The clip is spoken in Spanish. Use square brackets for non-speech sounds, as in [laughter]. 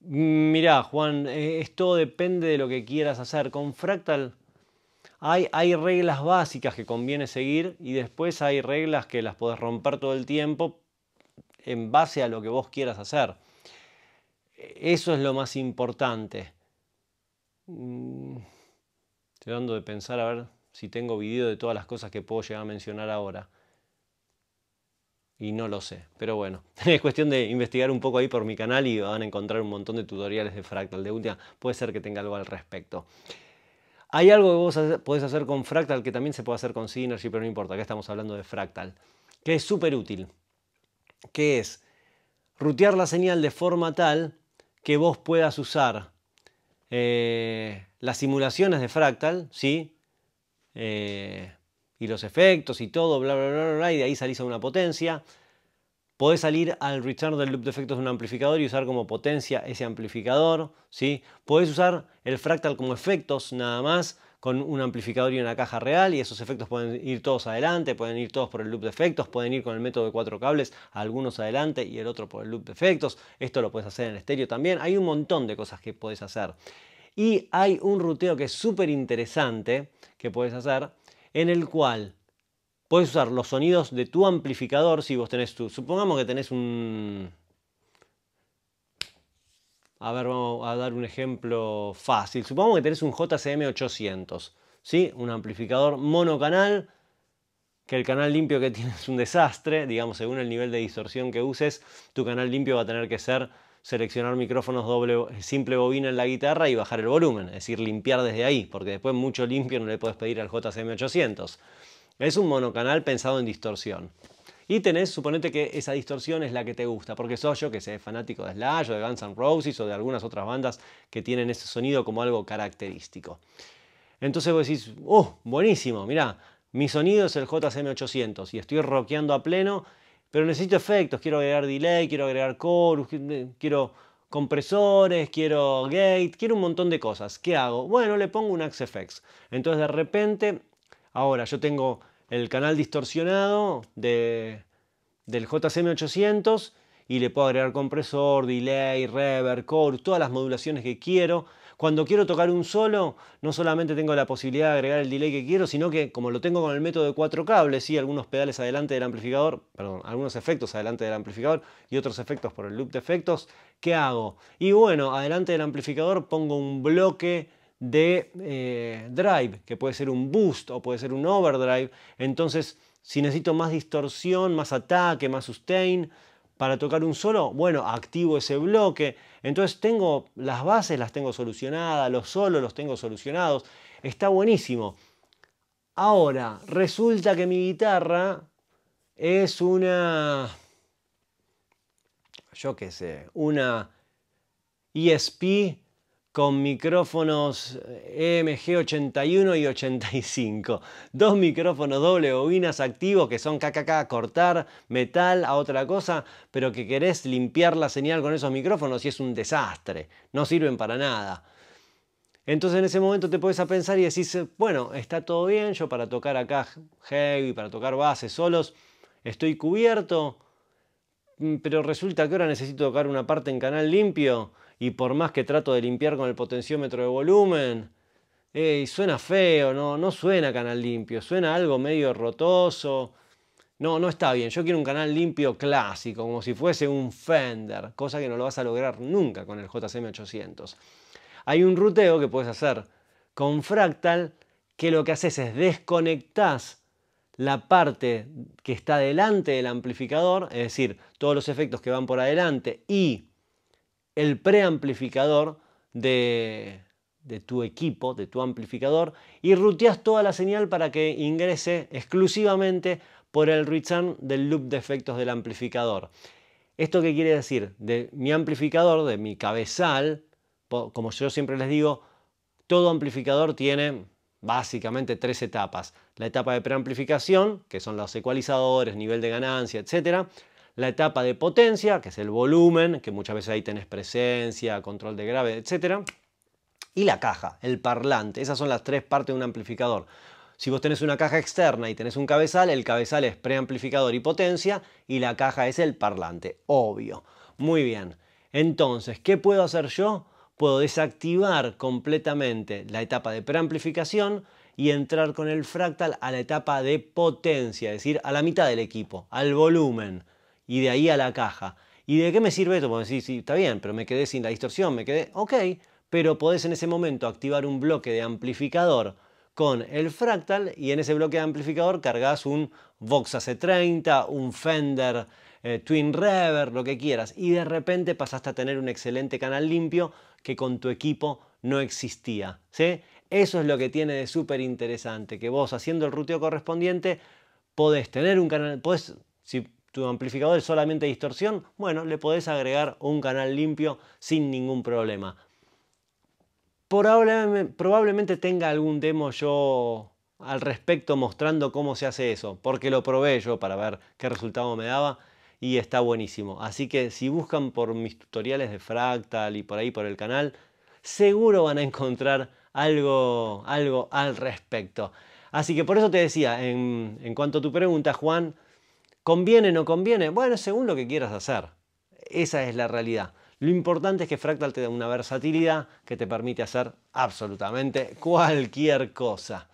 Mirá, Juan, eh, esto depende de lo que quieras hacer. Con Fractal hay, hay, reglas básicas que conviene seguir y después hay reglas que las podés romper todo el tiempo en base a lo que vos quieras hacer. Eso es lo más importante. Mm, estoy dando de pensar a ver si tengo video de todas las cosas que puedo llegar a mencionar ahora. Y no lo sé, pero bueno, [laughs] es cuestión de investigar un poco ahí por mi canal y van a encontrar un montón de tutoriales de Fractal. De última, puede ser que tenga algo al respecto. Hay algo que vos podés hacer con Fractal que también se puede hacer con Synergy, pero no importa, acá estamos hablando de Fractal, que es súper útil, que es rutear la señal de forma tal que vos puedas usar eh, las simulaciones de Fractal, ¿sí? Eh, y los efectos y todo, bla, bla, bla, bla, y de ahí salís a una potencia. Podés salir al return del loop de efectos de un amplificador y usar como potencia ese amplificador, ¿sí? Podés usar el fractal como efectos nada más, con un amplificador y una caja real y esos efectos pueden ir todos adelante, pueden ir todos por el loop de efectos, pueden ir con el método de cuatro cables, algunos adelante y el otro por el loop de efectos. Esto lo puedes hacer en estéreo también. Hay un montón de cosas que puedes hacer. Y hay un ruteo que es súper interesante que puedes hacer en el cual puedes usar los sonidos de tu amplificador si vos tenés tu... Supongamos que tenés un... A ver, vamos a dar un ejemplo fácil. Supongamos que tenés un JCM 800, ¿sí? Un amplificador monocanal, que el canal limpio que tienes es un desastre, digamos, según el nivel de distorsión que uses, tu canal limpio va a tener que ser seleccionar micrófonos doble simple bobina en la guitarra y bajar el volumen, es decir, limpiar desde ahí, porque después mucho limpio no le puedes pedir al JCM 800. Es un monocanal pensado en distorsión. Y tenés, suponete que esa distorsión es la que te gusta, porque sos yo que sé, fanático de Slash o de Guns N' Roses o de algunas otras bandas que tienen ese sonido como algo característico. Entonces vos decís, oh, buenísimo, mirá, mi sonido es el JCM 800 y estoy rockeando a pleno pero necesito efectos, quiero agregar delay, quiero agregar chorus, quiero compresores, quiero gate, quiero un montón de cosas. ¿Qué hago? Bueno, le pongo un Axe-FX. Entonces de repente, ahora yo tengo el canal distorsionado de, del JCM800 y le puedo agregar compresor, delay, reverb, chorus, todas las modulaciones que quiero. Cuando quiero tocar un solo, no solamente tengo la posibilidad de agregar el delay que quiero, sino que como lo tengo con el método de cuatro cables, y algunos pedales adelante del amplificador, perdón, algunos efectos adelante del amplificador y otros efectos por el loop de efectos, ¿qué hago? Y bueno, adelante del amplificador pongo un bloque de eh, drive, que puede ser un boost o puede ser un overdrive. Entonces, si necesito más distorsión, más ataque, más sustain, para tocar un solo, bueno, activo ese bloque. Entonces tengo las bases, las tengo solucionadas, los solos los tengo solucionados. Está buenísimo. Ahora, resulta que mi guitarra es una, yo qué sé, una ESP con micrófonos eh, MG81 y 85. Dos micrófonos doble bobinas activos que son KKK cortar metal a otra cosa, pero que querés limpiar la señal con esos micrófonos y es un desastre. No sirven para nada. Entonces en ese momento te puedes a pensar y decís, bueno, está todo bien, yo para tocar acá heavy, para tocar bases solos, estoy cubierto, mm, pero resulta que ahora necesito tocar una parte en canal limpio y por más que trato de limpiar con el potenciómetro de volumen, suena feo, no, no suena canal limpio, suena algo medio rotoso. No, no está bien. Yo quiero un canal limpio clásico, como si fuese un Fender, cosa que no lo vas a lograr nunca con el JCM 800. Hay un ruteo que puedes hacer con Fractal que lo que haces es desconectas la parte que está delante del amplificador, es decir, todos los efectos que van por adelante y el preamplificador de, de tu equipo, de tu amplificador, y ruteas toda la señal para que ingrese exclusivamente por el return del loop de efectos del amplificador. ¿Esto qué quiere decir? De mi amplificador, de mi cabezal, como yo siempre les digo, todo amplificador tiene básicamente tres etapas. La etapa de preamplificación, que son los ecualizadores, nivel de ganancia, etc la etapa de potencia, que es el volumen, que muchas veces ahí tenés presencia, control de grave, etc. Y la caja, el parlante. Esas son las tres partes de un amplificador. Si vos tenés una caja externa y tenés un cabezal, el cabezal es preamplificador y potencia y la caja es el parlante, obvio. Muy bien. Entonces, ¿qué puedo hacer yo? Puedo desactivar completamente la etapa de preamplificación y entrar con el fractal a la etapa de potencia, es decir, a la mitad del equipo, al volumen y de ahí a la caja. ¿Y de qué me sirve esto? Porque sí, sí, está bien, pero me quedé sin la distorsión, me quedé, ok, pero podés en ese momento activar un bloque de amplificador con el fractal y en ese bloque de amplificador cargas un Vox AC30, un Fender eh, Twin Reverb, lo que quieras, y de repente pasaste a tener un excelente canal limpio que con tu equipo no existía. ¿sí? Eso es lo que tiene de súper interesante, que vos haciendo el ruteo correspondiente podés tener un canal, podés, si tu amplificador es solamente distorsión, bueno, le podés agregar un canal limpio sin ningún problema. Probablemente, tenga algún demo yo al respecto mostrando cómo se hace eso, porque lo probé yo para ver qué resultado me daba y está buenísimo. Así que si buscan por mis tutoriales de Fractal y por ahí por el canal, seguro van a encontrar algo, algo al respecto. Así que por eso te decía, en cuanto a tu pregunta, Juan, ¿conviene o no conviene? Bueno, según lo que quieras hacer. Esa es la realidad. Lo importante es que Fractal te da una versatilidad que te permite hacer absolutamente cualquier cosa.